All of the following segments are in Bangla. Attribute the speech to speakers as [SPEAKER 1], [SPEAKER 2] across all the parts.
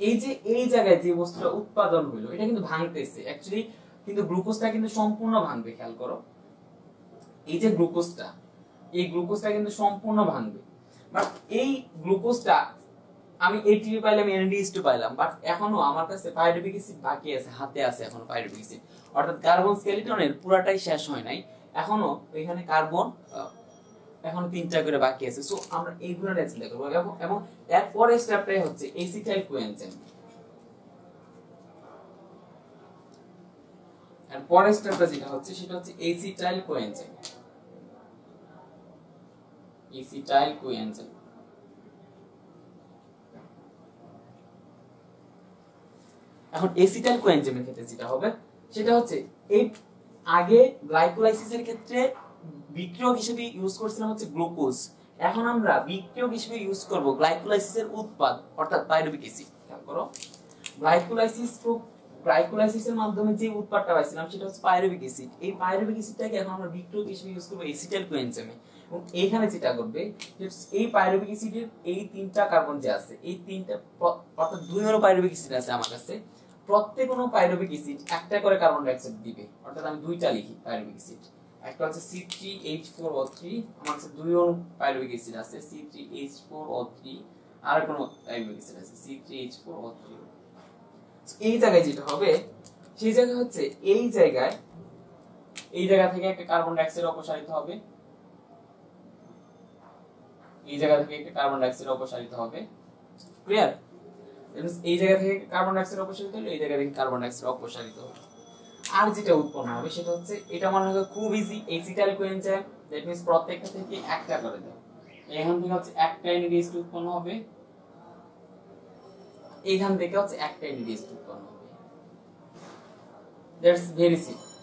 [SPEAKER 1] এই যে, এই জায়গায় যে বস্তুটা উৎপাদন হইল, এটা কিন্তু ভাঙতেছে। কিন্তু গ্লুকোজটা কিন্তু সম্পূর্ণ ভাঙবে, খেয়াল করো। এই যে গ্লুকোজটা, এই গ্লুকোজটা কিন্তু সম্পূর্ণ ভাঙবে। এই গ্লুকোজটা আমি এটিপি পাইলাম এনএডিএস টু পাইলাম বাট এখনও আমার কাছে পাইরুবিক অ্যাসিড বাকি আছে, হাতে আছে এখনও পাইরুবিক অ্যাসিড অর্থাৎ কার্বন স্কেলিটনের পুরাটাই শেষ হয় নাই, এখনও এখানে কার্বন এখন তিনটা করে বাকি আছে। সো আমরা এইগুলো চিন্তা করব। এবং এবং এর পরের স্টেপটাই হচ্ছে এসিটাইল কোএনজাইম আর পরের স্টেপটা যেটা হচ্ছে, সেটা হচ্ছে এসিটাইল কোএনজাইম এসিটাইল কোএনজাইম এখন এসিটাইল কোএনজাইমের ক্ষেত্রে যেটা হবে, সেটা হচ্ছে এই আগে গ্লাইকোলাইসিসের ক্ষেত্রে বিক্রিয়ক হিসেবে ইউজ করছিলাম হচ্ছে গ্লুকোজ। এখন আমরা বিক্রিয়ক হিসেবে ইউজ করব গ্লাইকোলাইসিসের উৎপাদ, অর্থাৎ পাইরুবিক অ্যাসিড খেয়াল করো। গ্লাইকোলাইসিস গ্লাইকোলাইসিসের মাধ্যমে যে উৎপাদটা পাইছিলাম, সেটা হচ্ছে পাইরুবিক অ্যাসিড এই পাইরুবিক অ্যাসিডটাকে এখন আমরা বিক্রিয়ক হিসেবে ইউজ করব এসিটাইল কোএনজাইমে এবং এখানে যেটা করবে এই পাইরুবিক অ্যাসিডের এই তিনটা কার্বন যে আছে, এই তিনটা, অর্থাৎ দুই অনু পাইরুবিক অ্যাসিড আছে আমার কাছে। প্রত্যেক অনু পাইরুবিক অ্যাসিড একটা করে কার্বন ডাইঅক্সাইড দিবে। অর্থাৎ আমি দুইটা লিখি, পাইরুবিক অ্যাসিড। একটা হচ্ছে C3H4O3 আমার কাছে দুই অনু পাইরুবিক অ্যাসিড আছে C3H4O3 আর কোনো পাইরুবিক অ্যাসিড আছে C3H4O3 এই জায়গায় যেটা হবে, সেই জায়গা হচ্ছে এই জায়গায়, এই জায়গা থেকে একটা কার্বন ডাইঅক্সাইড অপসারিত হবে। এই জায়গা থেকে একটা কার্বন ডাইঅক্সাইড অপসারিত হবে। ক্লিয়ার এই জায়গা থেকে কার্বন ডাইঅক্সাইড অপসারিত হলো, এই জায়গা থেকে কার্বন ডাইঅক্সাইড অপসারিত হলো। আর যেটা উৎপন্ন হবে সেটা হচ্ছে, এটা মনে হয় খুব easy acetyl coenzyme that means প্রত্যেকটা থেকে একটা করে দাও এখান থেকে হচ্ছে একটা এনএডিএস উৎপন্ন হবে। এইখান থেকে হচ্ছে একটা এনএডিএস উৎপন্ন হবে। That's very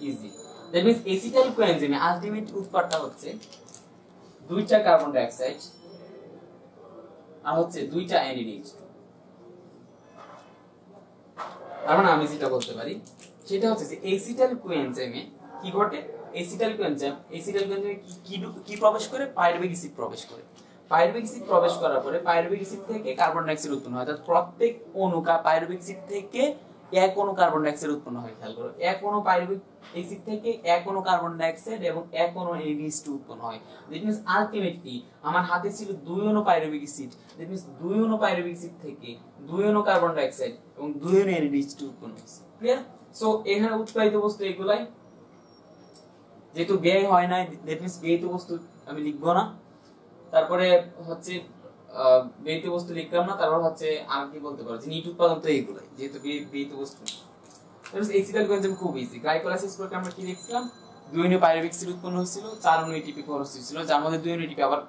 [SPEAKER 1] easy that means acetyl কোএনজাইমে ultimate উৎপাদটা হচ্ছে দুইটা কার্বন ডাইঅক্সাইড আর হচ্ছে দুইটা এনএডিএইচ তার মানে আমি যেটা বলতে পারি, সেটা হচ্ছে যে এসিটাইল কোএনজাইমে কি ঘটে? এসিটাইল কোএনজাইম এসিটাল কোএনজাইমে কি, কি- প্রবেশ করে? পাইরুভিক অ্যাসিড প্রবেশ করে। পাইরুভিক অ্যাসিড প্রবেশ করার পরে পাইরুভিক অ্যাসিড থেকে কার্বন ডাইঅক্সাইড উৎপন্ন হয়। অর্থাৎ প্রত্যেক অণু পাইরুভিক অ্যাসিড থেকে এক অণু কার্বন ডাইঅক্সাইড উৎপন্ন হয়, খেয়াল করো। এক অ্যাসিড থেকে এক কার্বন ডাইঅক্সাইড এবং এক অণু NH2 উৎপন্ন হয়। দ্যাট আলটিমেটলি আমার হাতে ছিল দুই অণু পাইরুবিক অ্যাসিড। দ্যাট দুই অ্যাসিড থেকে দুই কার্বন ডাইঅক্সাইড এবং দুই অণু NH2 উৎপন্ন হয়েছে। ক্লিয়ার সো এখানে উৎপাদিত বস্তু এগুলাই। যেহেতু ব্যয় হয় না দ্যাট মিন্স ব্যয়িত বস্তু আমি লিখব না। তারপরে হচ্ছে আহ, বস্তু লিখলাম না তারপর হচ্ছে আর কি বলতে পারো যে নিট উৎপাদন তো এইগুলাই যেহেতু ব্যয়িত বস্তু। এক্সিটাল কোএনজাইম খুব ইজি গ্লাইকোলাইসিস করতে আমরা কি লিখছিলাম দুই অনু পাইরুবিক অ্যাসিড উৎপন্ন হয়েছিল চার অনু এটিপি খরচ হয়েছিল যার মধ্যে দুই অনু এটিপি আবার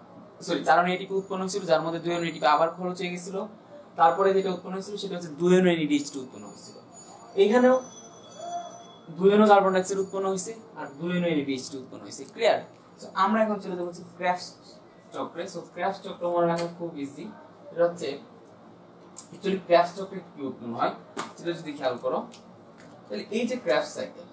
[SPEAKER 1] সরি চার অনু এটিপি উৎপন্ন হয়েছিল যার মধ্যে দুই অনু এটিপি আবার খরচ হয়ে গেছিল। তারপরে যেটা উৎপন্ন হয়েছিল সেটা হচ্ছে দুই অনু এনএডিএইচ2 উৎপন্ন হয়েছিল এইখানেও দুই অনু কার্বন ডাইঅক্সাইড উৎপন্ন হয়েছে আর দুই অনু এনএডিএইচ2 উৎপন্ন হয়েছে ক্লিয়ার আমরা এখন চলে যাব হচ্ছে ক্র্যাফস চক্রে সো ক্র্যাফস চক্র মনে রাখা খুব ইজি এটা হচ্ছে অ্যাকচুয়ালি ক্র্যাফস চক্রে কি উৎপন্ন হয় সেটা যদি খেয়াল করো তাহলে এই যে ক্র্যাফট সাইকেল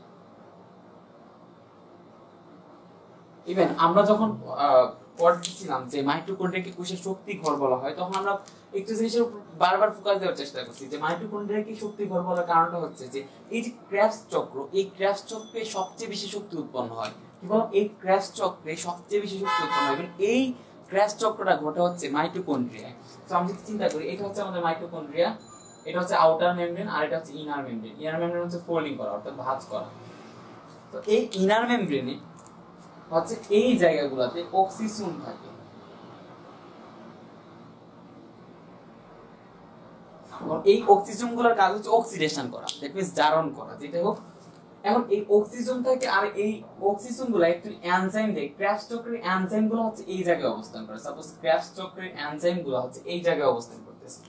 [SPEAKER 1] ইভেন আমরা যখন আহ, পড়তেছিলাম যে মাইটোকন্ড্রিয়াকে কোষের শক্তি ঘর বলা হয় তখন আমরা একটু জিনিসের উপর বারবার ফোকাস দেওয়ার চেষ্টা করছি যে মাইটোকন্ড্রিয়াকে শক্তি ঘর বলার কারণটা হচ্ছে যে এই যে ক্র্যাফট চক্র এই ক্র্যাফট চক্রে সবচেয়ে বেশি শক্তি উৎপন্ন হয়। এবং এই ক্র্যাফট চক্রে সবচেয়ে বেশি শক্তি উৎপন্ন হয়। এবং এই ক্র্যাশ চক্রটা ঘটে হচ্ছে মাইটোকন্ড্রিয়ায়। তো আমরা যদি চিন্তা করি, এটা হচ্ছে আমাদের মাইটোকন্ড্রিয়া, এটা হচ্ছে আউটার মেমব্রেন, আর এটা হচ্ছে ইনার মেমব্রেন। ইনার মেমব্রেন হচ্ছে ফোল্ডিং করা, অর্থাৎ ভাঁজ করা। তো এই ইনার মেমব্রেনে হচ্ছে এই জায়গাগুলোতে অক্সিজেন থাকে। এই অক্সিজেনগুলোর কাজ হচ্ছে অক্সিডেশন করা দ্যাট মিন্স জারণ করা, যেটা হোক এখন এই অক্সিজেন থাকে আর এই অক্সিজেনগুলো একটু এনজাইম দেয়। ক্র্যাশ চক্রের এনজাইমগুলো হচ্ছে এই জায়গায় অবস্থান করে। সাপোজ ক্র্যাশ চক্রের এনজাইমগুলো হচ্ছে এই জায়গায় অবস্থান করতেছে।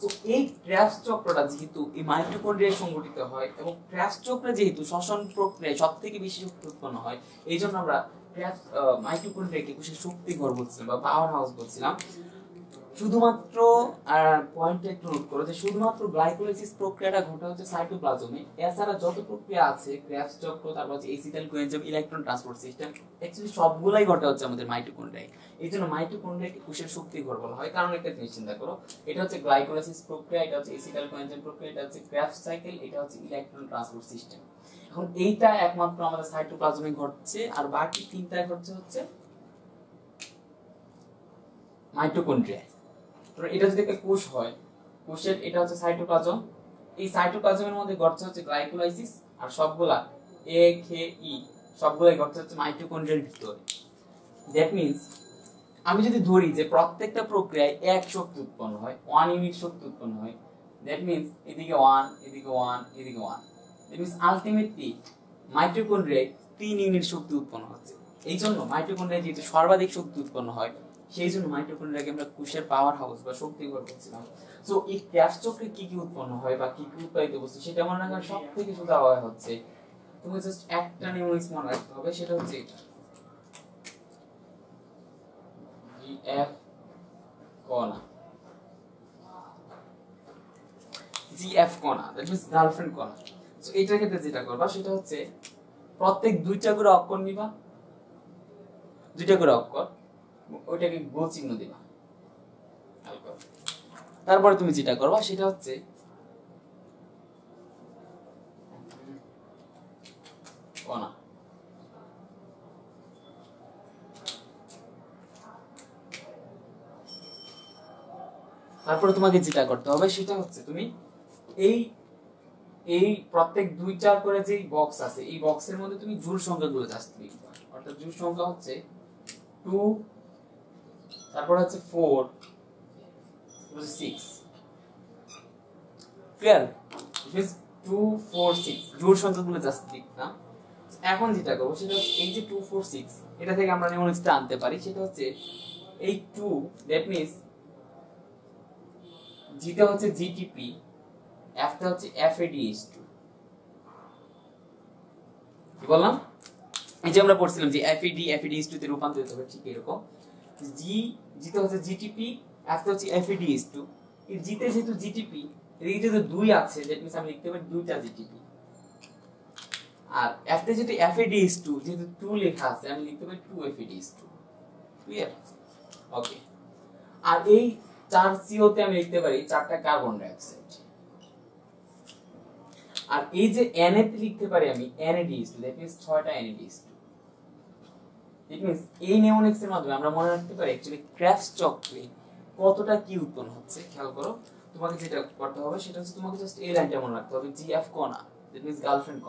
[SPEAKER 1] তো এই ক্র্যাশ চক্রটা যেহেতু এই মাইটোকন্ড্রিয়ায় সংগঠিত হয় এবং ক্র্যাশ চক্রে যেহেতু শ্বসন প্রক্রিয়ায় সব থেকে বেশি শক্তি উৎপন্ন হয় এই জন্য আমরা ক্র্যাশ মাইটোকন্ড্রিয়াকে কোষের শক্তি ঘর বলছিলাম বা পাওয়ার হাউস বলছিলাম। শুধুমাত্র পয়েন্টটা একটু নোট করো যে শুধুমাত্র গ্লাইকোলাইসিস প্রক্রিয়াটা ঘটে হচ্ছে সাইটোপ্লাজমে এছাড়া যত প্রক্রিয়া আছে ক্র্যাপস চক্র, তারপর হচ্ছে acetyl coenzyme electron transport system actually সবগুলাই ঘটে হচ্ছে আমাদের মাইটোকন্ড্রিয়ায় এই জন্য মাইটোকন্ড্রিয়াকে কোষের শক্তি ঘর বলা হয়। কারণ একটা জিনিস চিন্তা করো, এটা হচ্ছে গ্লাইকোলাইসিস প্রক্রিয়া, এটা হচ্ছে এসিটাইল কোএনজাইম প্রক্রিয়া, এটা হচ্ছে ক্র্যাপস সাইকেল এটা হচ্ছে ইলেকট্রন ট্রান্সপোর্ট সিস্টেম এখন এইটা একমাত্র আমাদের সাইটোপ্লাজমে ঘটছে, আর বাকি তিনটায় ঘটছে হচ্ছে মাইটোকন্ড্রিয়ায় এটা যদি একটা কোষ হয়, কোষের এটা হচ্ছে সাইটোপ্লাজম এই সাইটোপ্লাজমের মধ্যে হচ্ছে গ্লাইকোলাইসিস আর সবগুলা এ ই সবগুলাই ঘটছে হচ্ছে মাইটোকন্ড্রিয়ার ভিতরে। দ্যাট মিন্স আমি যদি ধরি যে প্রত্যেকটা প্রক্রিয়ায় এক শক্তি উৎপন্ন হয় ওয়ান ইউনিট শক্তি উৎপন্ন হয় দ্যাট মিন্স এদিকে ওয়ান এদিকে ওয়ান এদিকে ওয়ান দ্যাট মিন্স আলটিমেটলি মাইটোকন্ড্রিয়ায় তিন ইউনিট শক্তি উৎপন্ন হচ্ছে। এই জন্য মাইটোকন্ড্রিয়ায় যেহেতু সর্বাধিক শক্তি উৎপন্ন হয় সেই জন্য মাইটোকন্ড্রিয়াকে আমরা কোষের পাওয়ার হাউস বা শক্তি ঘর বলছিলাম। সো এই ক্যাশ চক্রে কি কি উৎপন্ন হয় বা কি কি উৎপাদিত বস্তু, সেটা মনে রাখার সব থেকে সোজা হয় হচ্ছে। তুমি জাস্ট একটা নিউমেরিক্স মনে রাখতে হবে, সেটা হচ্ছে জিএফ কণা। জিএফ কণা দ্যাট মিন্স গার্লফ্রেন্ড কণা। সো এইটার ক্ষেত্রে যেটা করবা, সেটা হচ্ছে প্রত্যেক দুইটা করে অক্ষর নিবা। দুইটা করে অক্ষর। ওইটাকে গোল চিহ্ন দিবা। তারপরে তুমি যেটা করবা সেটা হচ্ছে তারপরে তোমাকে যেটা করতে হবে সেটা হচ্ছে তুমি এই এই প্রত্যেক দুইটা করে যে বক্স আছে, এই বক্সের মধ্যে তুমি জোড় সংখ্যাগুলো জাস্ট লিখবা অর্থাৎ জোড় সংখ্যা হচ্ছে টু তারপর হচ্ছে four six clear two four six জোড় সংখ্যাগুলো জাস্ট লিখতাম এখন যেটা করব, সেটা হচ্ছে এই যে টু ফোর সিক্স এটা থেকে আমরা নিউমেরিক্সটা আনতে পারি। সেটা হচ্ছে এই টু দ্যাট মিনস জিটা হচ্ছে জিটিপি এফটা হচ্ছে এফএডিএস টু কি বললাম? এই যে আমরা পড়ছিলাম যে এফএডি এফএডিএস টু তে রূপান্তরিত হবে ঠিক এরকম। জি জিতে হচ্ছে জিটিপি এফটা হচ্ছে এফএডিএস টু এই জিতে যেহেতু জিটিপি এদিকে দুই আছে দ্যাট মিনস আমি লিখতে পারি দুইটা জিটিপি আর এফতে যেহেতু এফএডিএস টু যেহেতু টু লেখা আছে, আমি লিখতে পারি two FADH two clear okay আর এই চার সিওতে আমি লিখতে পারি চারটা কার্বন ডাইঅক্সাইড আর এই যে এন এতে লিখতে পারি আমি এনএডিএস টু দ্যাট মিন্স ছয়টা এনএডিএস টু ইট মিন্স এই মাধ্যমে আমরা মনে রাখতে পারি অ্যাকচুয়ালি চক্রে কতটা কি উৎপন্ন হচ্ছে, খেয়াল করো। তোমাকে যেটা করতে হবে সেটা হচ্ছে তোমাকে জাস্ট এই লাইনটা মনে রাখতে হবে কণা দ্যাট মিন্স গার্লফ্রেন্ড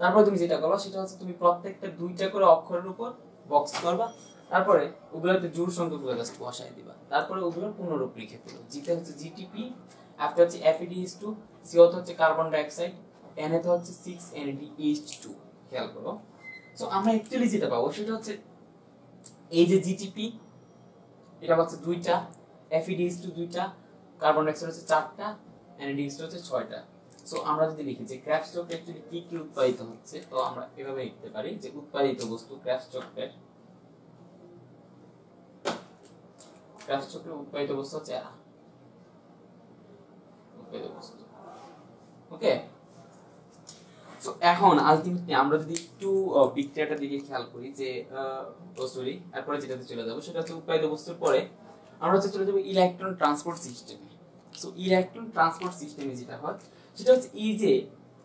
[SPEAKER 1] তারপরে তুমি যেটা করবা সেটা হচ্ছে তুমি প্রত্যেকটা দুইটা করে অক্ষরের উপর বক্স করবা, তারপরে ওগুলোতে জোর সংখ্যাগুলো জাস্ট বসাই দিবা। তারপরে ওগুলোর পুনরূপ লিখে ফেলো। জিতে হচ্ছে জিটিপি এফটা হচ্ছে এফইডিএস টু সিওতে হচ্ছে কার্বন ডাইঅক্সাইড এন এতে হচ্ছে সিক্স টু খেয়াল করো। সো আমরা অ্যাকচুয়ালি যেটা পাবো সেটা হচ্ছে এই যে জিটিপি এটা হচ্ছে দুইটা এফইডিএস টু দুইটা কার্বন ডাইঅক্সাইড হচ্ছে চারটা এনএডিএইচ টু হচ্ছে ছয়টা। সো আমরা যদি লিখি যে ক্র্যাপ চক্রে অ্যাকচুয়ালি কি কি উৎপাদিত হচ্ছে, তো আমরা এভাবে লিখতে পারি যে উৎপাদিত বস্তু ক্র্যাপস চক্রের ক্র্যাপস চক্রে উৎপাদিত বস্তু হচ্ছে এরা উৎপাদিত বস্তু ওকে সো এখন আলটিমেটলি আমরা যদি একটু বিক্রিয়াটার দিকে খেয়াল করি যে সরি এরপরে যেটাতে চলে যাব, সেটা হচ্ছে উৎপাদিত বস্তুর পরে আমরা হচ্ছে চলে যাব ইলেকট্রন ট্রান্সপোর্ট সিস্টেমে সো ইলেকট্রন ট্রান্সপোর্ট সিস্টেমে যেটা হয়, সেটা হচ্ছে এই যে,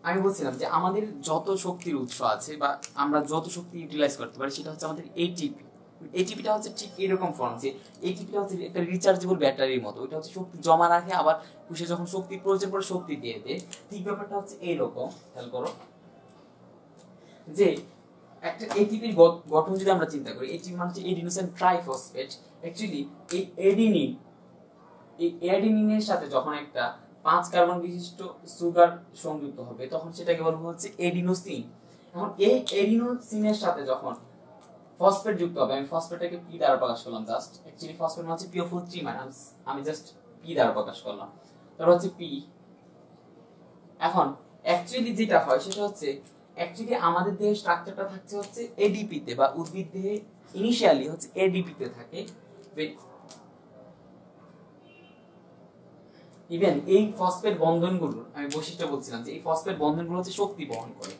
[SPEAKER 1] আমি বলছিলাম যে আমাদের যত শক্তির উৎস আছে বা আমরা যত শক্তি ইউটিলাইজ করতে পারি, সেটা হচ্ছে আমাদের এটিপি এটিপিটা হচ্ছে ঠিক এরকম ফর্ম যে এটিপিটা হচ্ছে একটা রিচার্জেবল ব্যাটারির মতো। ওটা হচ্ছে শক্তি জমা রাখে, আবার সে যখন শক্তি প্রয়োজন পড়ে, শক্তি দিয়ে দেয়। ঠিক ব্যাপারটা হচ্ছে এইরকম, খেয়াল করো। যে একটা এটিপির গঠন যদি আমরা চিন্তা করি, এটিপি মানে হচ্ছে এডিনোসিন ট্রাইফসফেট। অ্যাকচুয়ালি এই এডিনিন এই এডিনিনের সাথে যখন একটা পাঁচ কার্বন বিশিষ্ট সুগার সংযুক্ত হবে, তখন সেটাকে বলব হচ্ছে এডিনোসিন এখন এই এডিনোসিনের সাথে যখন ফসফেট যুক্ত হবে, আমি ফসফেটটাকে পি দ্বারা প্রকাশ করলাম জাস্ট অ্যাকচুয়ালি ফসফেট মানে পিও ফোর থ্রি মাইনাস আমি জাস্ট পি দ্বারা প্রকাশ করলাম। তারপর হচ্ছে পি এখন অ্যাকচুয়ালি যেটা হয়, সেটা হচ্ছে অ্যাকচুয়ালি আমাদের দেহের স্ট্রাকচারটা থাকছে হচ্ছে এডিপি তে বা উদ্ভিদ দেহে ইনিশিয়ালি হচ্ছে এডিপি তে থাকে। ইভেন এই ফসফেট বন্ধনগুলো, আমি বৈশিষ্ট্য বলছিলাম যে এই ফসফেট বন্ধনগুলো হচ্ছে শক্তি বহন করে।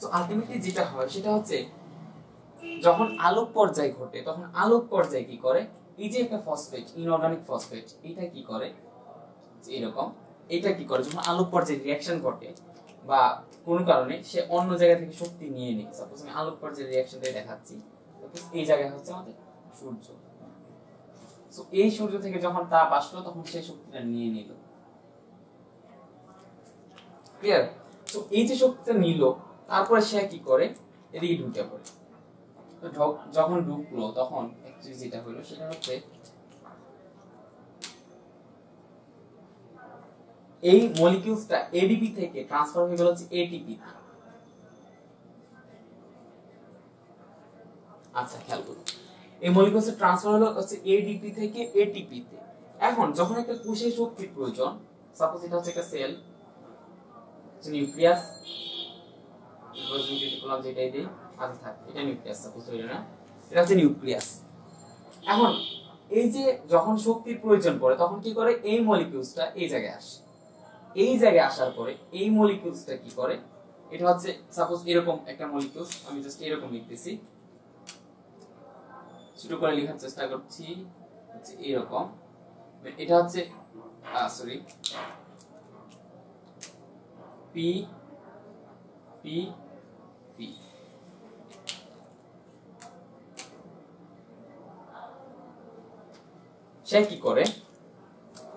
[SPEAKER 1] তো আলটিমেটলি যেটা হয়, সেটা হচ্ছে যখন আলোক পর্যায় ঘটে, তখন আলোক পর্যায়ে কি করে? এই যে একটা ফসফেট ইনঅর্গানিক ফসফেট এটা কি করে? এরকম। এটা কি করে? যখন আলোক পর্যায়ে রিয়াকশন ঘটে বা কোনো কারণে সে অন্য জায়গা থেকে শক্তি নিয়ে নেয় সাপোজ আমি আলোক পর্যায়ে রিয়াকশনটা দেখাচ্ছি সাপোজ এই জায়গায় হচ্ছে আমাদের সূর্য। তো এই সূর্য থেকে যখন তাপ আসলো তখন সেই শক্তিটা নিয়ে নিল। ক্লিয়ার তো এই যে শক্তিটা নিল, তারপরে সে কি করে? এদিকে ঢুকে পড়ে। যখন ঢুকলো, তখন যেটা হলো, সেটা হচ্ছে এই মলিকিউলসটা এডিপি থেকে ট্রান্সফার হয়ে গেল হচ্ছে এটিপি আচ্ছা খেয়াল করুন। এই মলিকিউলসের ট্রান্সফার হলো হচ্ছে এডিপি থেকে এটিপি তে। এখন, যখন একটা কোষে শক্তির প্রয়োজন সাপোজ এটা হচ্ছে একটা সেল নিউক্লিয়াস বললাম যে এটাই দিই আচ্ছা থাক, এটা নিউক্লিয়াস সাপোজ হইল না এটা হচ্ছে নিউক্লিয়াস এখন, এই যে যখন শক্তির প্রয়োজন পড়ে, তখন কি করে? এই মলিকিউলসটা এই জায়গায় আসে। এই জায়গায় আসার পরে এই মলিকিউলসটা কি করে? এটা হচ্ছে সাপোজ এরকম একটা মলিকিউলস আমি জাস্ট এরকম লিখতেছি। ছোট করে লেখার চেষ্টা করছি, হচ্ছে এরকম। এটা হচ্ছে সরি পি পি পি সে কি করে?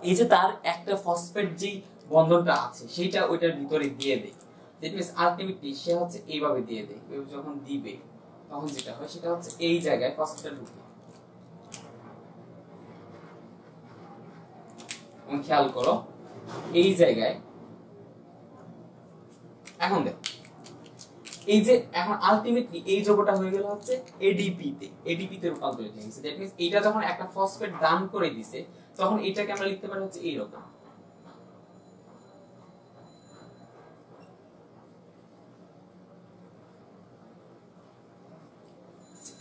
[SPEAKER 1] এই যে তার একটা ফসফেট যেই বন্ধনটা আছে সেটা ওইটার ভিতরে দিয়ে দেয় দ্যাট মিনস আলটিমেটলি সে হচ্ছে এইভাবে দিয়ে দেয় যখন দিবে, তখন যেটা হয় সেটা হচ্ছে এই জায়গায় ফসফেটটা ঢুকে। খেয়াল করো, এই জায়গায়, এখন দেখো, এই যে এখন আলটিমেটলি এই যোগটা হয়ে গেল হচ্ছে এডিপি তে এডিপি তে রূপান্তরিত হয়ে গেছে। দ্যাট মিন্স এটা যখন একটা ফসফেট দান করে দিছে, তখন এটাকে আমরা লিখতে পারি হচ্ছে এইরকম।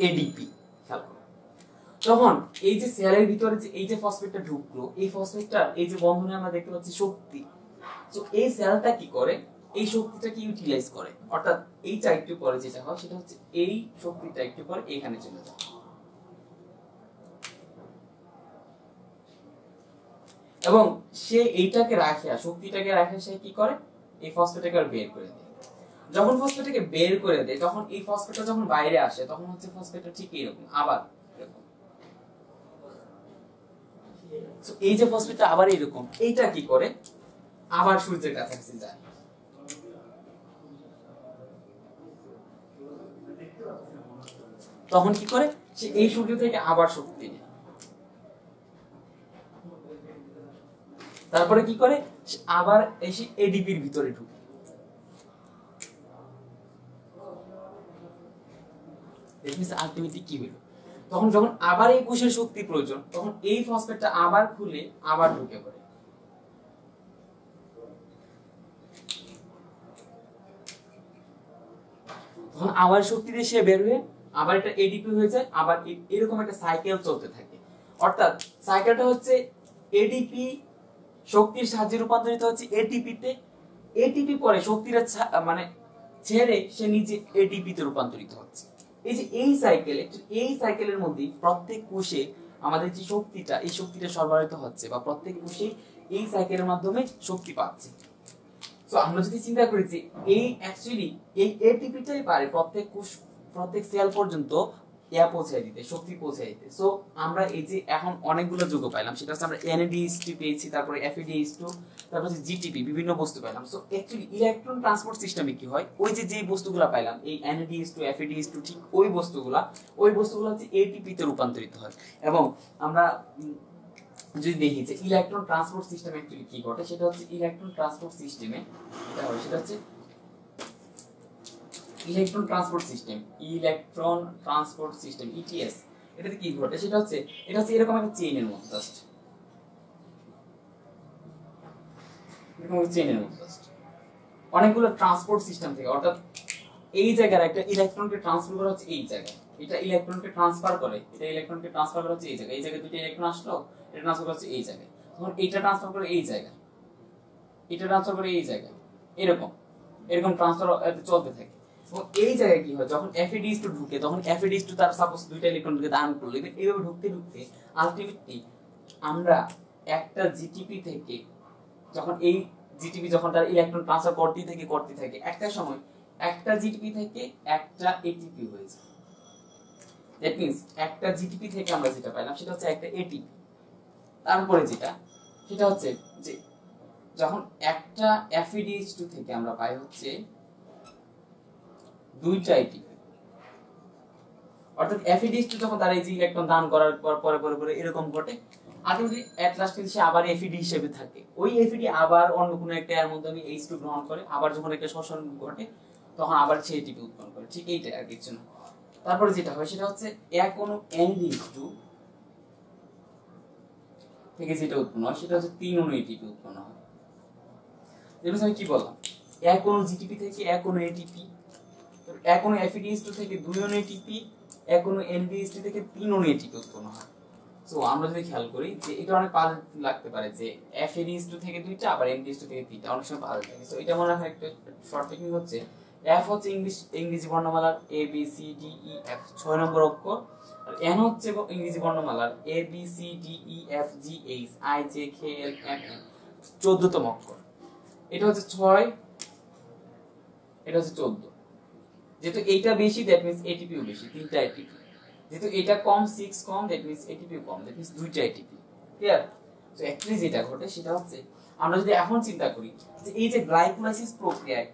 [SPEAKER 1] এডিপি খেয়াল তখন এই যে সেলের ভিতরে যে এই যে ফসফেটটা ঢুকলো, এই ফসফেটটা এই যে বন্ধনে আমরা দেখতে পাচ্ছি শক্তি, তো এই সেলটা কি করে? এই শক্তিটাকে ইউটিলাইজ করে? অর্থাৎ এই চারটি পরে যেটা হয়, সেটা হচ্ছে এই শক্তিটা একটু পরে এখানে চলে যায়। এবং সে এইটাকে রাখে শক্তিটাকে রাখে সে কি করে? এই ফসফেটটাকে বের করে দেয়। যখন ফসফেটটাকে বের করে দেয়, তখন এই ফসফেটটা যখন বাইরে আসে, তখন হচ্ছে ফসফেটটা ঠিক এরকম। আবার এই যে ফসফেটটা আবার এরকম এইটা কি করে? আবার সূর্যের কাছাকাছি যায়। তখন কি করে? সে এই সূর্য থেকে আবার শক্তি নেয়। তারপরে কি করে? আবার এসে এডিপির ভিতরে ঢুকে। আলটিমেটলি কি হলো? তখন যখন আবার এই কোষের শক্তি প্রয়োজন, তখন এই ফসফেটটা আবার খুলে আবার ঢুকে পড়ে। তখন আবার শক্তি দিয়ে সে বের হয়ে আবার এটা এডিপি হয়ে যায়, আবার এরকম একটা সাইকেল চলতে থাকে। অর্থাৎ সাইকেলটা হচ্ছে এডিপি শক্তির সাহায্যে রূপান্তরিত হচ্ছে এটিপি তে। এটিপি পরে শক্তির ছা- মানে ছেড়ে সে নিজে এটিপি তে রূপান্তরিত হচ্ছে। এই যে এই সাইকেল এই সাইকেলের মধ্যে প্রত্যেক কোষে আমাদের যে শক্তিটা, এই শক্তিটা সরবরাহিত হচ্ছে বা প্রত্যেক কোষে এই সাইকেলের মাধ্যমে শক্তি পাচ্ছে। তো আমরা যদি চিন্তা করি যে এই অ্যাকচুয়ালি এই এটিপিটাই পারে প্রত্যেক কোষ, প্রত্যেক সেল পর্যন্ত ইয়া পৌঁছায় দিতে, শক্তি দিতে। সো আমরা এই যে এখন অনেকগুলো পাইলাম, সেটা হচ্ছে আমরা এনএডিএস2 পেয়েছি, তারপরে এফএডিএস2 তারপর হচ্ছে জিটিপি বিভিন্ন বস্তু পাইলাম। সো অ্যাকচুয়ালি ইলেকট্রন ট্রান্সপোর্ট সিস্টেমে কি হয়? ওই যে যে বস্তুগুলো পাইলাম, এই এনএডিএস2 এফএডিএস2 ঠিক ওই বস্তুগুলা, ওই বস্তুগুলো হচ্ছে এটিপি তে রূপান্তরিত হয়। এবং আমরা যদি দেখি যে ইলেকট্রন ট্রান্সপোর্ট সিস্টেম অ্যাকচুয়ালি কি ঘটে, সেটা হচ্ছে ইলেকট্রন ট্রান্সপোর্ট সিস্টেমে সেটা হচ্ছে electron transport system, electron transport system ETS এটাতে কি ঘটে? সেটা হচ্ছে, এটা হচ্ছে এরকম একটা চেইনের মতো জাস্ট এরকম চেইনের জাস্ট অনেকগুলো ট্রান্সপোর্ট সিস্টেম থেকে, অর্থাৎ এই জায়গার একটা ইলেকট্রনকে ট্রান্সফার করা হচ্ছে এই জায়গায়। এটা ইলেকট্রনকে ট্রান্সফার করে, এটা ইলেকট্রনকে ট্রান্সফার করা হচ্ছে এই জায়গায়। এই জায়গায় দুটো ইলেকট্রন আসলো, এটা ট্রান্সফার করা হচ্ছে এই জায়গায়। তখন এটা ট্রান্সফার করে এই জায়গায়, এটা ট্রান্সফার করে এই জায়গায়। এরকম এরকম ট্রান্সফার চলতে থাকে। এই জায়গায় কি হয়? যখন এফএডিএস টু ঢুকে, তখন এফএডিএস টু তার সাপোজ দুইটা ইলেকট্রনকে দান করল। এবার এইভাবে ঢুকতে ঢুকতে আলটিমেটলি আমরা একটা জিটিপি থেকে যখন এই জিটিপি যখন তার ইলেকট্রন ট্রান্সফার করতে থেকে, করতে থাকে, একটা সময় একটা জিটিপি থেকে একটা এটিপি হয়ে যায় দ্যাট মিন্স একটা জিটিপি থেকে আমরা যেটা পাইলাম সেটা হচ্ছে একটা এটিপি তারপরে যেটা, সেটা হচ্ছে যে যখন একটা এফিডিএইচ টু থেকে আমরা পাই হচ্ছে দুইটা এটিপি অর্থাৎ এফিডিএইচ যখন তার এই ইলেকট্রন দান করার পর, পরে পরে পরে এরকম ঘটে আলটিমেটলি এট লাস্ট কিন্তু সে আবার এফিডি হিসেবে থাকে। ওই এফিডি আবার অন্য কোনো একটা এর মধ্যে আমি এইচ টু গ্রহণ করে, আবার যখন একটা শোষণ ঘটে, তখন আবার সে এটিপি উৎপন্ন করে। ঠিক এইটা আর কিছু না। তারপরে যেটা হয়, সেটা হচ্ছে এক অনু এনডিএইচ টু থেকে যেটা উৎপন্ন হয়, সেটা হচ্ছে তিন অনু এটিপি উৎপন্ন হয়। আমি কি বললাম? এক অনু জিটিপি থেকে এক অনু এটিপি এক অনু এফিডিএস টু থেকে দুই অনু এটিপি এক থেকে তিন অনু উৎপন্ন হয়। সো আমরা যদি খেয়াল করি যে এটা অনেক পাল লাগতে পারে যে এফিডিএস টু থেকে দুইটা, আবার এনডিএস টু থেকে তিনটা, অনেক সময় পাল থাকে। সো এটা মনে হয় একটা শর্ট টেকনিক হচ্ছে? এফ হচ্ছে ইংলিশ, ইংরেজি বর্ণমালার A B C D E F ছয় নম্বর অক্ষর। আর এন হচ্ছে ইংরেজি বর্ণমালার A B C D E F G H I J K L M N চোদ্দতম অক্ষর। এটা হচ্ছে ছয়, এটা হচ্ছে চোদ্দ। যেহেতু এইটা বেশি দ্যাট মিনস এটিপিও বেশি, তিনটা এটিপি যেহেতু এটা কম সিক্স কম দ্যাট মিনস এটিপিও কম দ্যাট মিনস দুইটা এটিপি ক্লিয়ার তো অ্যাকচুয়ালি যেটা ঘটে সেটা হচ্ছে, আমরা যদি এখন চিন্তা করি যে এই যে গ্লাইকোলাইসিস প্রক্রিয়ায়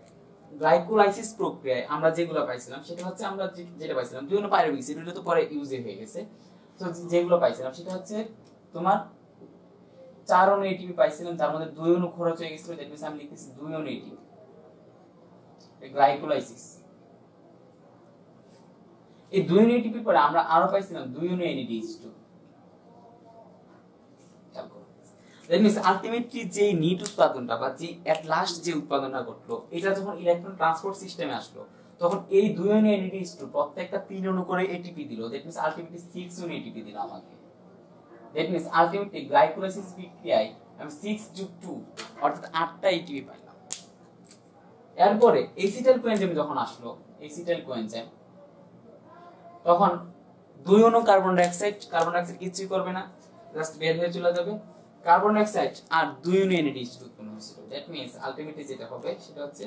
[SPEAKER 1] গ্লাইকোলাইসিস প্রক্রিয়ায় আমরা যেগুলো পাইছিলাম, সেটা হচ্ছে আমরা যেটা পাইছিলাম বিভিন্ন পাইরুভিক সেগুলো তো পরে ইউজে হয়ে গেছে। তো যেগুলো পাইছিলাম, সেটা হচ্ছে তোমার চার অনু এটিপি পাইছিলাম, তার মধ্যে দুই অনু খরচ হয়ে গেছিল দ্যাট মিনস আমি লিখতেছি দুই অনু এটিপি গ্লাইকোলাইসিস এই দুই এটিপি পরে আমরা আরও পাইছিলাম দুই অনু NADH two that means ultimately যে নিট উৎপাদনটা বা যে এট লাস্ট যে উৎপাদনটা ঘটলো, এটা যখন ইলেকট্রন ট্রান্সপোর্ট সিস্টেমে আসলো, তখন এই দুই অনু এনএডিএইচ টু প্রত্যেকটা তিন অনু করে এটিপি দিল। দ্যাট মিনস আলটিমেটলি সিক্স অনু এটিপি দিল আমাকে। দ্যাট মিনস আলটিমেটলি গ্লাইকোলাইসিস বিক্রিয়ায় আমি সিক্স যুগ টু অর্থাৎ আটটা এটিপি পাইলাম। এরপরে এসিটাইল কোএনজাইম যখন আসলো এসিটাইল কোএনজাইম তখন দুই অনু কার্বন ডাইঅক্সাইড কার্বন ডাইঅক্সাইড কিছুই করবে না জাস্ট বের হয়ে চলে যাবে। কার্বন ডাইঅক্সাইড আর দুই অনু এনএডিএইচ উৎপন্ন হয়েছিল দ্যাট মিনস আলটিমেটলি যেটা হবে সেটা হচ্ছে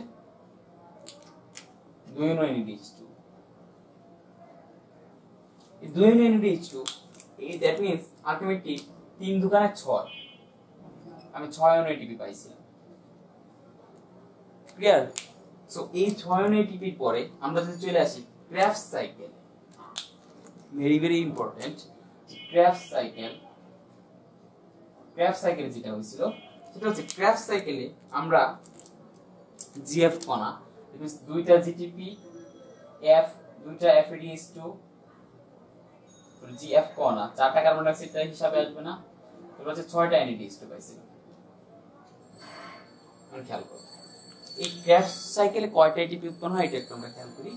[SPEAKER 1] দুই অনু এনএডিএইচ টু এই দুই অনু এনএডিএইচ টু এই দ্যাট মিন্স আলটিমেটলি তিন দোকানে ছয়। আমি ছয় অনু এটিপি পাইছি ক্লিয়ার সো এই ছয় অনু এটিপির পরে আমরা যদি চলে আসি Krebs cycle very very important Krebs cycle Krebs সাইকেলে যেটা হয়েছিল, সেটা হচ্ছে ক্র্যাফট সাইকেলে আমরা জিএফ কণা দুইটা জিটিপি এফ দুইটা এফএডিএস টু জিএফ কণা। চারটা কার্বন ডাইঅক্সাইড হিসাবে আসবে না। এবার হচ্ছে ছয়টা এনএডিএস টু পাইছিল খেয়াল করো। এই ক্র্যাফট সাইকেলে কয়টা এটিপি উৎপন্ন হয়, এটা একটু আমরা খেয়াল করি।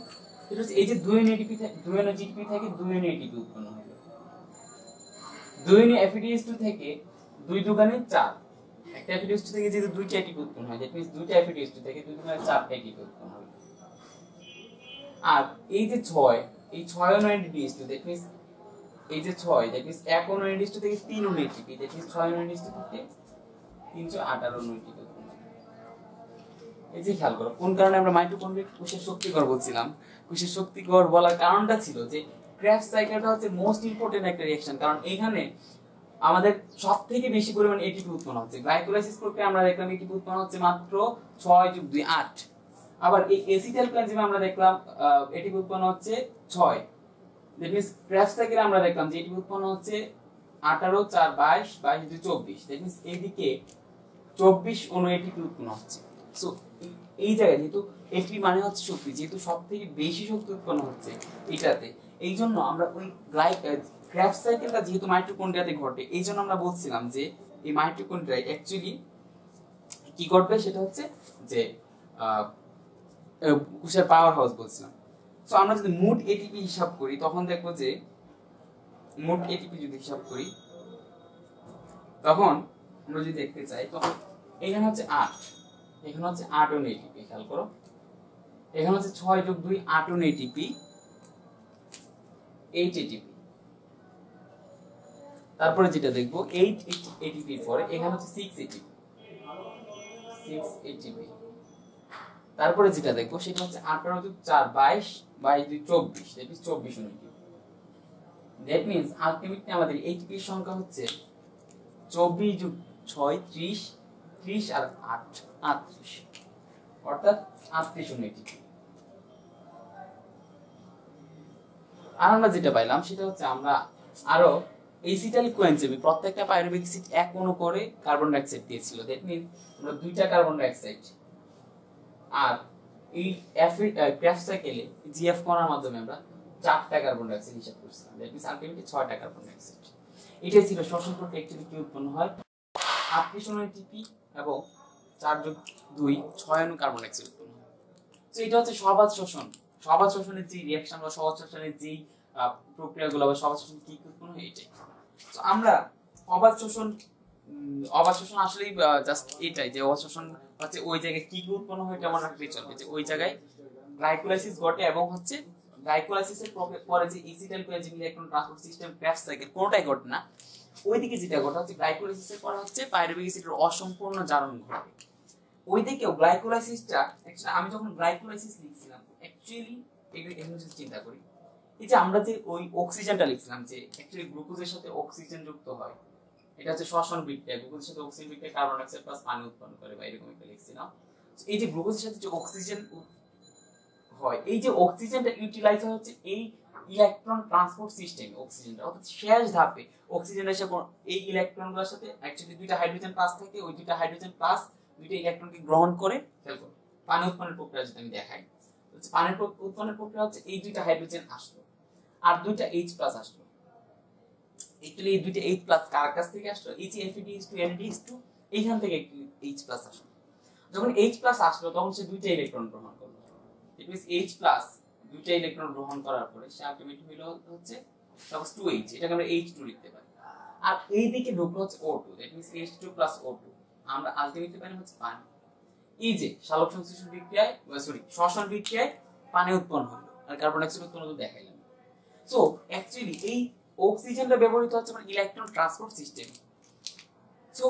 [SPEAKER 1] সেটা হচ্ছে এই যে দুই এনএটিপি দুই এন জিটিপি থেকে দুই এন এটিপি উৎপন্ন হলো। দুই এন এফিডিএস টু থেকে দুই দোকানে চার। একটা এফিডিএস টু থেকে যেহেতু দুইটা এটিপি উৎপন্ন হয় দ্যাট মিনস দুইটা এফিডিএস টু থেকে দুই দোকানে চারটা এটিপি উৎপন্ন হয় আর এই যে ছয়, এই ছয় অনু এনএডিএস টু দ্যাট মিনস এই যে ছয় দ্যাট মিনস এক অনু এনএডিএস টু থেকে তিন অনু এটিপি দ্যাট মিনস ছয় অনু এনএডিএস টু থেকে তিনশো আঠারো অনু এটিপি উৎপন্ন এই যে খেয়াল করো, কোন কারণে আমরা মাইটোকন্ড্রিয়া কোষের শক্তিকর বলছিলাম? কোষের শক্তিকর বলার কারণটা ছিল যে ক্র্যাফট সাইকেলটা হচ্ছে মোস্ট ইম্পর্টেন্ট একটা রিঅ্যাকশন কারণ এখানে আমাদের সব থেকে বেশি পরিমাণ এটিপি উৎপন্ন হচ্ছে। গ্লাইকোলাইসিস প্রক্রিয়া আমরা দেখলাম এটিপি উৎপন্ন হচ্ছে মাত্র ছয় যোগ দুই, আট। আবার এই এসিটাল কোএনজাইমে আমরা দেখলাম এটিপি উৎপন্ন হচ্ছে ছয়। দ্যাট মিনস ক্র্যাফট সাইকেলে আমরা দেখলাম যে এটিপি উৎপন্ন হচ্ছে আঠারো, চার, বাইশ বাইশ, দুই, চব্বিশ। দ্যাট মিনস এইদিকে চব্বিশ অনু এটিপি উৎপন্ন হচ্ছে। সো এই জায়গায় যেহেতু এটিপি মানে হচ্ছে শক্তি, যেহেতু সব থেকে বেশি শক্তি উৎপন্ন হচ্ছে এটাতে এই জন্য আমরা ওই গ্লাইক ক্র্যাফট সাইকেলটা যেহেতু মাইটোকন্ড্রিয়াতে ঘটে এই জন্য আমরা বলছিলাম যে এই মাইটোকন্ড্রিয়ায় অ্যাকচুয়ালি কি ঘটবে সেটা হচ্ছে যে কোষের পাওয়ার হাউস বলছিলাম। সো আমরা যদি মোট এটিপি হিসাব করি, তখন দেখব যে মোট এটিপি যদি হিসাব করি, তখন আমরা যদি দেখতে চাই, তখন এখানে হচ্ছে আট। এখানে হচ্ছে আটন এটিপি খেয়াল করো। এখানে হচ্ছে ছয় যোগ দুই আটন এটিপি এইট এটিপি তারপরে যেটা দেখব এইট এটিপির পরে এখানে হচ্ছে সিক্স এটিপি তারপরে যেটা দেখব, সেটা হচ্ছে আঠারো যোগ চার, বাইশ বাইশ দুই, চব্বিশ। চব্বিশ দ্যাট মিনস আলটিমেটলি আমাদের এটিপির সংখ্যা হচ্ছে চব্বিশ যোগ ছয়, ত্রিশ ত্রিশ আর আট। আর আমরা যেটা পাইলাম সেটা হচ্ছে আমরা আরও এসিটাল প্রত্যেকটা পাইরুভিক অ্যাসিড এক অনু করে কার্বন ডাইঅক্সাইড দিয়েছিল। দ্যাট মিন আমরা দুইটা কার্বন ডাইঅক্সাইড আর এই ক্র্যাফ সাইকেলে জিএফ করার মাধ্যমে আমরা চারটা কার্বন ডাইঅক্সাইড হিসাব করছিলাম। দ্যাট মিনস আলটিমেটলি ছয়টা কার্বন ডাইঅক্সাইড এটাই ছিল শ্বসন প্রক্রিয়া উৎপন্ন হয় অনু টিপি এবং চার যোগ দুই কার্বন ডাইঅক্সাইড উৎপন্ন তো এটা হচ্ছে যে রিয়াকশন বা যেই প্রক্রিয়াগুলো বা কি উৎপন্ন হয় এটাই। তো আমরা শোষণ শোষণ আসলেই জাস্ট এটাই যে শোষণ হচ্ছে ওই জায়গায় কি উৎপন্ন হয় চলবে। যে ওই জায়গায় গ্লাইকোলাইসিস ঘটে এবং হচ্ছে গ্লাইকোলাইসিসের পরে যে acetyl coenzyme electron transport system Krebs cycle কোনটাই ঘটে না। ওইদিকে যেটা ঘটে হচ্ছে গ্লাইকোলাইসিসের পরে হচ্ছে পাইরুভিক অসম্পূর্ণ জারণ ঘটে। ওইদিকেও গ্লাইকোলাইসিসটা actually আমি যখন গ্লাইকোলাইসিস লিখছিলাম অ্যাকচুয়ালি এখানে যদি চিন্তা করি। এই যে আমরা যে ওই অক্সিজেনটা লিখছিলাম, যে অ্যাকচুয়ালি গ্লুকোজের সাথে অক্সিজেন যুক্ত হয়, এটা হচ্ছে শ্বসন বিক্রিয়া গ্লুকোজের সাথে অক্সিজেন বিক্রিয়া কার্বন ডাইঅক্সাইড প্লাস পানি উৎপন্ন করে বা এরকম একটা লিখছিলাম। এই যে গ্লুকোজের সাথে যে অক্সিজেন হয়, এই যে অক্সিজেনটা ইউটিলাইজ হয় হচ্ছে এই ইলেকট্রন ট্রান্সপোর্ট সিস্টেম অক্সিজেনটা অর্থাৎ শেষ ধাপে অক্সিজেন এসে কোন- এই ইলেকট্রনগুলোর সাথে অ্যাকচুয়ালি দুইটা হাইড্রোজেন প্লাস থাকে, ওই দুইটা হাইড্রোজেন প্লাস দুইটা ইলেকট্রনকে গ্রহণ করে খেয়াল করো, পানি উৎপন্নের প্রক্রিয়া যদি আমি দেখাই পানির উৎপন্নের প্রক্রিয়া হচ্ছে এই দুইটা হাইড্রোজেন আসলো আর দুইটা এইচ প্লাস আসলো। একচুয়ালি এই দুইটা এইচ প্লাস কার কাছ থেকে আসলো? H FADH two NADH two এইখান থেকে এইচ প্লাস আসলো। যখন এইচ প্লাস আসলো, তখন সে দুইটা ইলেকট্রন গ্রহণ করল। ইট মিনস এইচ প্লাস দুইটা ইলেকট্রন গ্রহণ করার পরে সে আলটিমেটলি হলো হচ্ছে সাপোজ টু এইচ এটাকে আমরা এইচ টু লিখতে পারি। আর এই দিকে ঢুকলো হচ্ছে O two that means H two plus O two আমরা আলটিমেটলি পাই হচ্ছে পানি। এই যে সালোক সংশ্লেষণ বিক্রিয়ায় সরি শ্বসন বিক্রিয়ায় পানি উৎপন্ন হলো আর কার্বন ডাইঅক্সাইড উৎপন্ন তো দেখাইলাম। সো অ্যাকচুয়ালি এই অক্সিজেনটা ব্যবহৃত হচ্ছে মানে ইলেকট্রন ট্রান্সপোর্ট সিস্টেম সো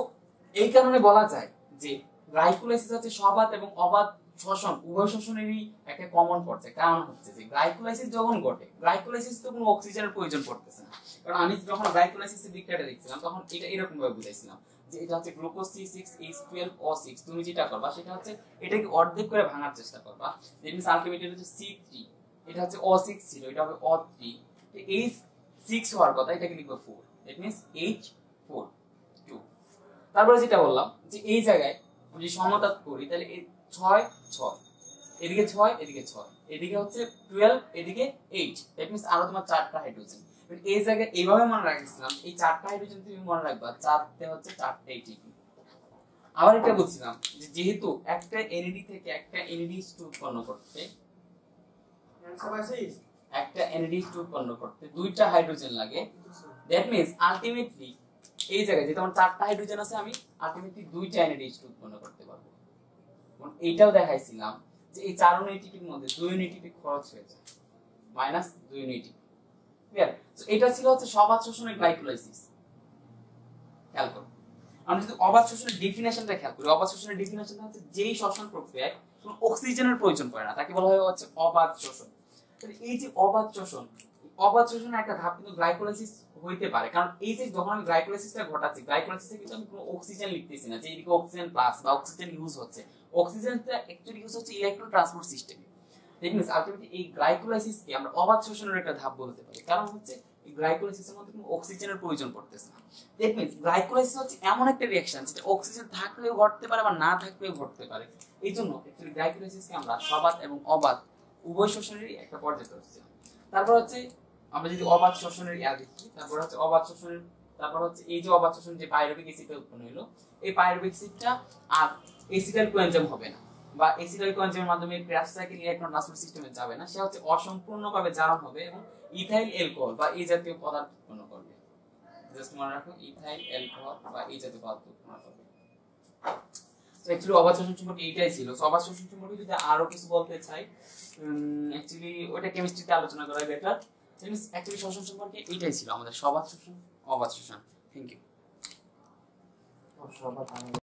[SPEAKER 1] এই কারণে বলা যায় যে গ্লাইকোলাইসিস হচ্ছে সবাত এবং অবাধ শ্বসন, উভয় শ্বসনেরই একটা কমন পর্যায়ে। কারণ হচ্ছে যে গ্লাইকোলাইসিস যখন ঘটে গ্লাইকোলাইসিস তো কোনো অক্সিজেনের প্রয়োজন পড়তেছে না। কারণ আমি যখন গ্লাইকোলাইসিসের বিক্রিয়াটা দেখছিলাম, তখন এটা এরকম ভাবে বুঝাইছিলাম। যে এটা হচ্ছে glucose C six H twelve O six তুমি যেটা করবা, সেটা হচ্ছে এটাকে অর্ধেক করে ভাঙার চেষ্টা করবা। দ্যাট মিনস আলটিমেটলি হচ্ছে সি থ্রি এটা হচ্ছে ও সিক্স ছিল, এটা হবে ও থ্রি এইচ সিক্স হওয়ার কথা এটাকে লিখব four that means H four two তারপরে যেটা বললাম, যে এই জায়গায় যদি সমতা করি, তাহলে এই ছয় ছয়, এদিকে ছয় এদিকে ছয়, এদিকে হচ্ছে টুয়েলভ এদিকে এইট দ্যাট মিনস আরও তোমার চারটা হাইড্রোজেন এই জায়গায় এইভাবে মনে রাখছিলাম এই চারটা হাইড্রোজেন তুমি মনে রাখবা চারটে হচ্ছে চারটে এটিপি আবার এটা বলছিলাম যেহেতু একটা এনএডি থেকে একটা এনএডি উৎপন্ন করতে একটা এনএডি উৎপন্ন করতে দুইটা হাইড্রোজেন লাগে দ্যাট মিন্স আলটিমেটলি এই জায়গায় যেহেতু আমার চারটা হাইড্রোজেন আছে আমি আলটিমেটলি দুইটা এনএডি উৎপন্ন করতে পারব। এবং এইটাও দেখাইছিলাম যে এই চার ইউনিটির মধ্যে দুই ইউনিটি খরচ হয়ে যায় মাইনাস দুই ইউনিটি ক্লিয়ার সো এটা ছিল হচ্ছে সবাদ শোষণের গ্লাইকোলাইসিস খেয়াল করো। আমরা যদি অবাধ শোষণের ডেফিনেশনটা খেয়াল করি অবাধ শোষণের ডেফিনেশনটা হচ্ছে যেই শ্বসন প্রক্রিয়ায় কোনো অক্সিজেনের প্রয়োজন পড়ে না, তাকে বলা হয় হচ্ছে অবাধ শোষণ এই যে অবাধ শোষণ অবাধ শোষণের একটা ধাপ কিন্তু গ্লাইকোলাইসিস হইতে পারে। কারণ এই যে যখন আমি গ্লাইকোলাইসিসটা ঘটাচ্ছি গ্লাইকোলাইসিসে কিন্তু আমি কোনো অক্সিজেন লিখতেছি না, যে এদিকে অক্সিজেন প্লাস বা অক্সিজেন ইউজ হচ্ছে। অক্সিজেনটা অ্যাকচুয়ালি ইউজ হচ্ছে ইলেকট্রন ট্রান্সপোর্ট সিস্টেমে দ্যাট আলটিমেটলি এই আমরা অবাধ শোষণের একটা ধাপ বলতে পারি। কারণ হচ্ছে গ্লাইকোলাইসিসের মধ্যে কোনো অক্সিজেনের প্রয়োজন পড়তেছে। না গ্লাইকোলাইসিস হচ্ছে এমন একটা যেটা অক্সিজেন থাকলেও ঘটতে পারে বা না থাকলেও ঘটতে পারে। এই জন্য আমরা এবং অবাধ উভয় শোষণেরই একটা পর্যায়ে তারপর হচ্ছে আমরা যদি অবাধ শোষণের ইয়া দেখি, তারপর হচ্ছে অবাধ শোষণের, তারপর হচ্ছে এই যে অবাধ শোষণ যে পাইরুভিক অ্যাসিডটা উৎপন্ন হলো, এই পাইরুভিক অ্যাসিডটা আর এসিটাল কোএনজাইম হবে না। বা কোএনজাইমের মাধ্যমে ট্রান্সফার সিস্টেমে যাবে না, সে হচ্ছে অসম্পূর্ণভাবে জারণ হবে এবং ইথাইল অ্যালকোহল বা এই জাতীয় পদার্থ উৎপন্ন করবে। জাস্ট মনে রাখো ইথাইল অ্যালকোহল বা এই জাতীয় পদার্থ উৎপন্ন করবে। অ্যাকচুয়ালি অবাধ সম্পর্কে এইটাই ছিল। সো অবাধ সম্পর্কে যদি আরও কিছু বলতে চাই অ্যাকচুয়ালি ওটা কেমিস্ট্রিতে আলোচনা করা বেটার অ্যাকচুয়ালি শোষণ সম্পর্কে এইটাই ছিল আমাদের সবাদ শোষণ, অবাধ শোষণ। Thank you